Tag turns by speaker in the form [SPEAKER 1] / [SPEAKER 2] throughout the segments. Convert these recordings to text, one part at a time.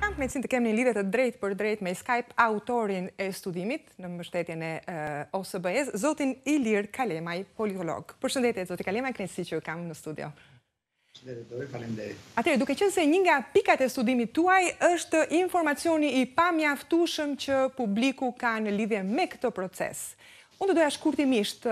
[SPEAKER 1] Kam kënaqësinë të kem një lidhje të drejtpërdrejtë me Skype me autorin e studimit në mbështetjen e OSBE-së, zotin Ilir Kalemaj, politolog. Përshëndetje zoti Kalemaj, kënaqësi që ju kam në studio.
[SPEAKER 2] Përshëndetje Dori, faleminderit.
[SPEAKER 1] Atëherë, duke qenë se një nga pikat e studimit tuaj është informacioni i pamjaftueshëm që publiku ka në lidhje me këtë proces, Unë do doja shkurtimisht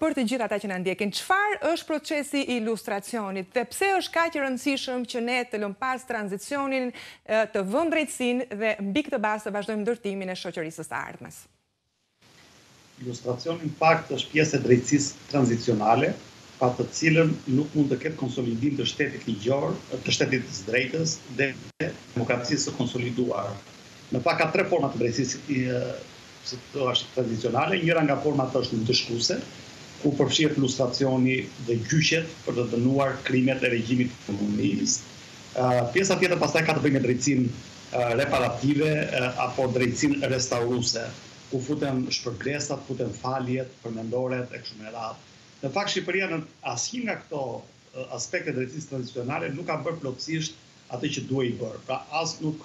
[SPEAKER 1] për të gjithë ata që na ndjekin, çfarë është procesi i lustracionit dhe pse është kaq i rëndësishëm që ne të lëmë pas tranzicionin, të vëmë drejtësinë dhe mbi këtë bazë të vazhdojmë ndërtimin e shoqërisë së së ardhmes.
[SPEAKER 2] Lustracioni në fakt është pjesë e drejtësisë tranzicionale, pa të cilën nuk mund të ketë konsolidim të shtetit ligjor, të shtetit të së drejtës dhe demokracisë së konsoliduar. Në fakt ka tre forma të drejtësisë drejtësisë tranzicionale, njëra nga format është ndëshkuese, ku përfshihet lustracioni dhe gjyqet për të dënuar krimet e regjimit komunist. Pjesa tjetër pastaj ka të bëjë me drejtësinë reparative apo drejtësinë restauruese, ku futen shpërblesat, futen faljet, përmendoret e kështu me radhë. Në fakt Shqipëria në asnjë nga këto aspekte të drejtësisë tranzicionale nuk ka bërë plotësisht atë që duhej bërë, pra as nuk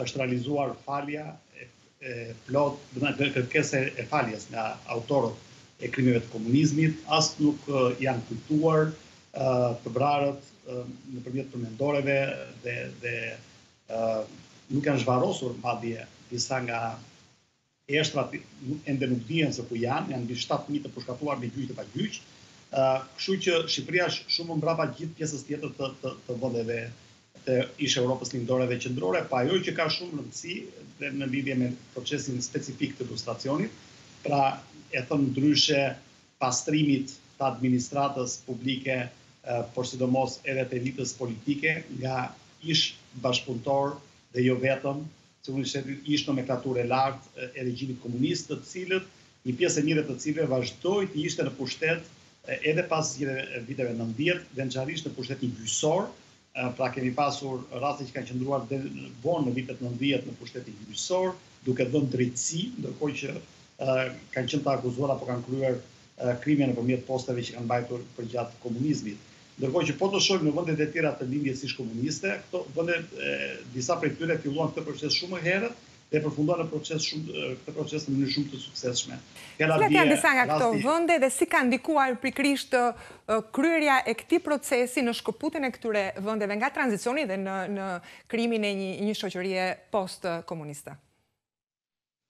[SPEAKER 2] është realizuar falja e, e plotë, do të thotë kërkesa e faljes nga autorët e krimeve të komunizmit, as nuk janë kujtuar të vrarët nëpërmjet përmendoreve dhe dhe nuk janë zhvarrosur madje disa nga eshtrat ende nuk dihen se ku janë, janë mbi 7000 të pushkatuar me gjyq dhe pa gjyq. Kështu që Shqipëria është shumë më mbrapa gjithë pjesës tjetër të të, të vendeve të ish Europës Lindore dhe Qendrore, po ajo që ka shumë rëndësi dhe në lidhje me procesin specifik të lustracionit, pra e thënë ndryshe pastrimit të administratës publike, por sidomos edhe të elitës politike nga ish bashkëpunëtorë dhe jo vetëm, Sigurisht ish nomenklaturë e lartë e regjimit komunist të cilët, një pjesë e mirë e të cilëve vazhdoi të ishte në pushtet edhe pas viteve nëntëdhjetë, veçanërisht në pushtetin gjyqësor, pra kemi pasur raste që kanë qëndruar deri vonë në vitet nëntëdhjetë në pushtetin gjyqësor, duke dhënë drejtësi, ndërkohë që kanë qenë të akuzuar apo kanë kryer krime nëpërmjet posteve që kanë mbajtur përgjatë komunizmit. Ndërkohë që po të shohim në vendet e tjera të lindjes ish komuniste, këto vende disa prej tyre e filluan këtë proces shumë më herët dhe e përfunduan në proces shumë këtë proces në mënyrë shumë të suksesshme.
[SPEAKER 1] Cilat janë disa nga këto vende dhe si ka ndikuar pikërisht kryerja e këtij procesi në shkëputjen e këtyre vendeve nga tranzicioni dhe në në krijimin e një shoqërie post komuniste?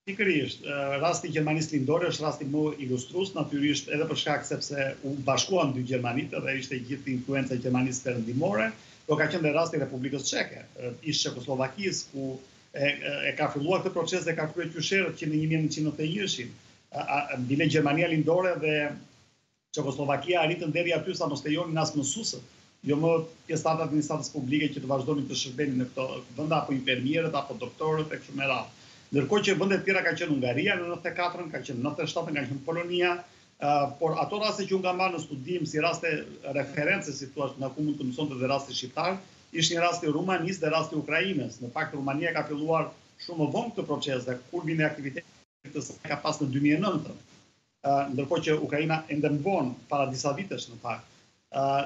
[SPEAKER 2] Pikërisht, rasti i Gjermanisë Lindore është rasti më ilustrues, natyrisht edhe për shkak sepse u bashkuan dy Gjermanitë dhe ishte gjithë influenca e Gjermanisë Perëndimore, por ka qenë dhe rasti i Republikës Çeke, ish Çekosllovakisë, ku e, e ka filluar këtë proces dhe ka kryer qysh herët që në 1991-shin, bile Gjermania Lindore dhe Çekosllovakia arritën deri aty sa mos të lejonin as mësuesët, jo më pjesëtarë të administratës publike që të vazhdonin të shërbenin në këto vende apo infermierët apo doktorët e kështu me radhë. Ndërkohë që vende të tjera ka qenë Hungaria në nëntëdhjetë e katër-ën, ka qenë në nëntëdhjetë e shtatën, ka qenë Polonia, por ato raste që unë kam marrë në studim si raste reference si thua nga ku mund të mësonte dhe rasti shqiptar, ishin rasti i Rumanisë dhe rasti i Ukrainës. Në fakt Rumania e ka filluar shumë më vonë këtë proces dhe kulmin e aktivitetit të saj e ka pas në dy mijë e nëntë, ndërkohë që Ukraina ende vonë para disa vitesh në fakt.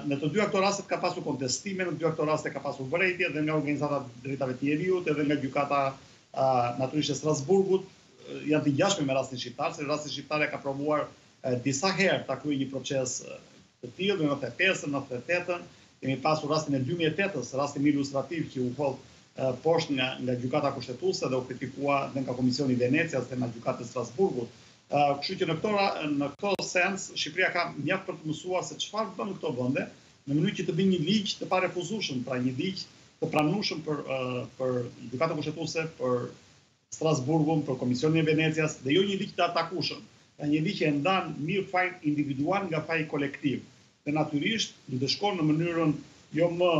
[SPEAKER 2] Në të dyja këto rastet ka pasur kontestime, në të dyja këto raste ka pasur vërejtje dhe nga organizata të drejtave të njeriut edhe nga gjykata natyrisht e Strasburgut janë të ngjashme me rastin shqiptar, se rastin shqiptar e ka provuar disa herë ta kryejë një proces Të tillë, në nëntëdhjetë e pesën, nëntëdhjetë e tetën, kemi pasur rastin e dy mijë e tetës, rastin ilustrativ që u hodh poshtë nga nga Gjykata Kushtetuese dhe u kritikua dhe nga Komisioni i Venecias dhe nga Gjykata e Strasburgut. Kështu që në këtë në këtë sens Shqipëria ka mjaft për të mësuar se çfarë bënë këto vende në mënyrë që të bëjnë një ligj të parefuzueshëm, pra një ligj të pranueshëm për për Gjykatën Kushtetuese, për Strasburgun, për Komisionin e Venecias dhe jo një ligj të atakueshëm, pra një ligj që e ndan mirë fajin individual nga faji kolektiv dhe natyrisht i ndëshkon në mënyrën jo më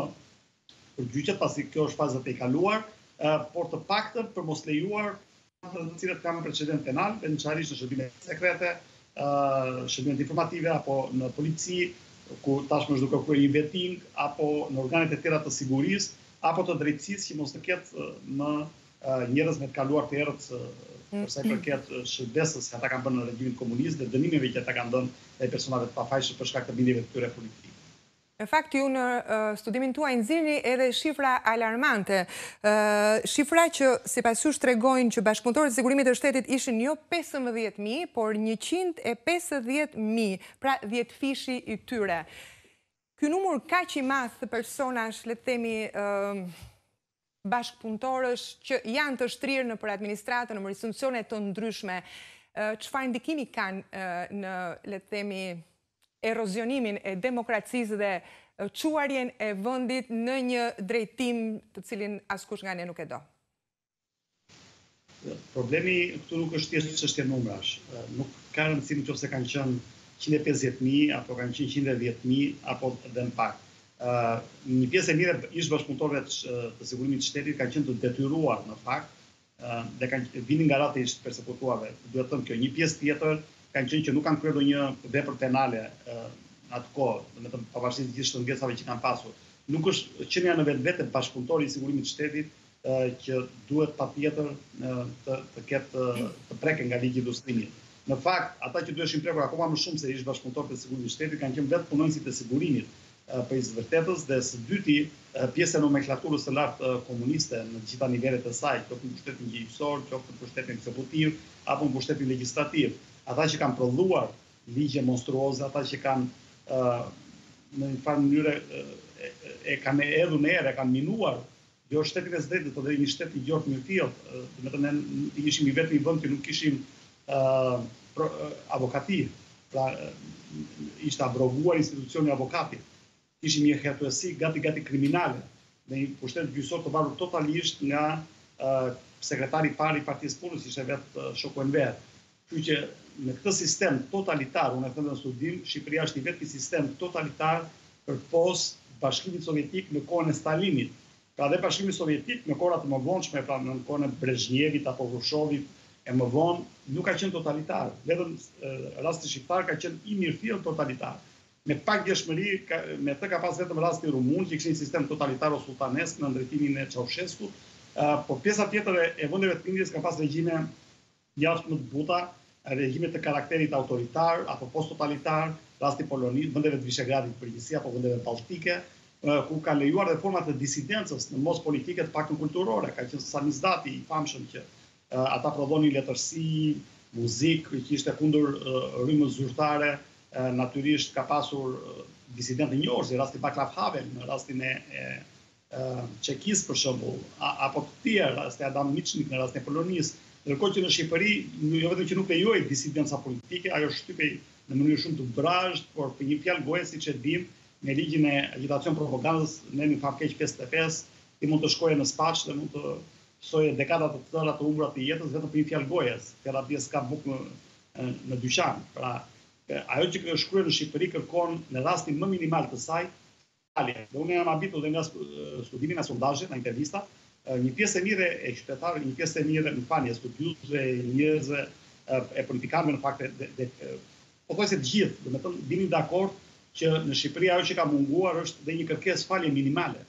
[SPEAKER 2] për gjyqet, pasi kjo është faza e tejkaluar, por të paktën për mos lejuar të cilët kanë precedent penal, veçanërisht në shërbimet sekrete, shërbimet informative apo në polici, ku tashmë është duke kryer një vetting apo në organet e tjera të sigurisë apo të drejtësisë që mos të ketë më njerëz me të kaluar të errët për sa i përket shërbesës që ata kanë bërë në regjimin komunist dhe dënimeve që ata kanë dhënë ndaj personave të pafajshëm për shkak të bindjeve të tyre politike.
[SPEAKER 1] Në fakt ju në studimin tuaj nxirrni edhe shifra alarmante, shifra që sipas jush tregojnë që bashkëpunëtorët e Sigurimit të Shtetit ishin jo pesëmbëdhjetë mijë, por njëqind e pesëdhjetë mijë, pra dhjetëfishi i tyre. Ky numër kaq i madh të personash, le të themi, bashkëpunëtorësh që janë të shtrirë nëpër administratën, nëpër institucione të ndryshme, çfarë ndikimi kanë në, le të themi, erozionimin e demokracisë dhe çuarjen e vendit në një drejtim të cilin askush nga ne nuk e do.
[SPEAKER 2] Problemi këtu nuk është thjesht çështje numrash. Nuk ka rëndësi nëse kanë qenë njëqind e pesëdhjetë mijë apo kanë qenë njëqind e dhjetë mijë apo dhe më pak. Një pjesë e mirë e ish-bashkëpunëtorëve të Sigurimit të Shtetit kanë qenë të detyruar në fakt dhe kanë vinin nga radhët e ish-persekutuarve. Duhet të thënë kjo. Një pjesë tjetër kanë qenë që nuk kanë kryer ndonjë vepër penale në atë kohë, domethënë pavarësisht të gjithë shtrëngesave që kanë pasur. Nuk është qenia në vetvete bashkëpunëtor i Sigurimit të Shtetit që duhet patjetër të ketë të preken nga ligji i lustrimit. Në fakt, ata që duheshin prekur akoma më shumë se ish-bashkëpunëtorët e Sigurimit të Shtetit kanë qenë vetë punonjësit e sigurimit për hir të së vërtetës dhe së dyti pjesë e nomenklaturës së lartë komuniste në të gjitha nivelet e saj, qoftë në pushtetin gjyqësor, qoftë në pushtetin ekzekutiv apo në pushtetin legjislativ. Ata që kanë prodhuar ligje monstruoze, ata që kanë në një farë mënyre e kanë hedhur në erë, e kanë minuar Jo shtetin e së drejtës po dhe një shtet ligjor të mirëfilltë domethënë ne ishim i vetmi vend që nuk kishim avokati pra ishte abroguar institucioni i avokatit kishim një hetuesi gati gati kriminale me një pushtet gjyqësor të varur totalisht nga sekretari i parë i partisë së punës ishte vetë shoku Enver Kështu që në këtë sistem totalitar, unë e them dhe në studim, Shqipëria është i vetmi sistem totalitar përpos Bashkimit Sovjetik në kohën e Stalinit. Pra dhe Bashkimi Sovjetik në kohëra të mëvonshme, pra në kohën e Brezhnjevit apo Hrushovit e më vonë, nuk ka qenë totalitar. Vetëm rasti shqiptar ka qenë i mirëfilltë totalitar. Me pak ngjashmëri me të ka pas vetëm rasti rumun që kishin një sistem totalitar o sulltanesk nën drejtimin e Çausheskut, por pjesa tjetër e vendeve të lindjes kanë pas regjime mjaft më të buta, regjime të karakterit autoritar apo posttotalitar, rasti Polonisë, vendeve të Vishegradit në përgjithësi apo vendeve balltike, ku kanë lejuar dhe forma të disidencës, në mos politike, të paktën kulturore, ka qenë Samizdati i famshëm që ata prodhonin letërsi, muzikë, që ishte kundër rrymës zyrtare, natyrisht ka pasur disidentë të njohur si rasti Vaclav Havel, në rastin e Çekisë për shembull, apo të tjerë, rasti i Adam Miçnik në rastin e Polonisë, ndërkohë që në Shqipëri, jo vetëm që nuk lejohej disidenca politike, ajo shtypej në mënyrë shumë të vrazhdë, por për një fjalë goje, siç e dimë, me ligjin e agitacion propagandës, nenin famëkeq 55, ti mund të shkoje në Spaç dhe mund të pësoje dekada të tëra të humbura të jetës vetëm për një fjalë goje, fjala vjen s'ka bukë në, në dyqan. Pra, ajo që ka ndodhur në Shqipëri kërkon në rastin më minimal të saj, Falje, unë jam habitur dhe nga studimi, nga sondazhet, nga intervista, një pjesë e mirë e qytetarëve, një pjesë e mirë, më falni, e studiuesve, e njerëzve, e politikanëve në fakt, pothuajse të gjithë, domethënë, binin dakord që në Shqipëri ajo që ka munguar është dhe një kërkesë falje minimale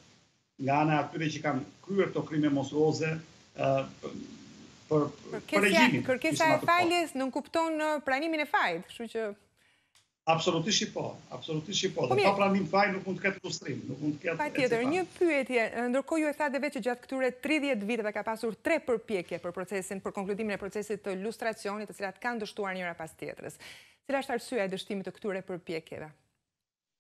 [SPEAKER 2] nga ana e atyre që kanë kryer këto krime monstruoze për regjimin.
[SPEAKER 1] Kërkesa e faljes nënkupton pranimin e fajit, kështu që
[SPEAKER 2] Absolutisht që po, absolutisht që po, po dhe pa pranim faji nuk mund të ketë lustrim, nuk mund të ketë...
[SPEAKER 1] Patjetër, një pyetje, ndërkohë ju e thatë vetë që gjatë këtyre 30 viteve ka pasur tre përpjekje për procesin, për konkludimin e procesit të lustracionit, të cilat kanë dështuar njëra pas tjetrës. Cila është arsyeja e dështimit të këtyre përpjekjeve?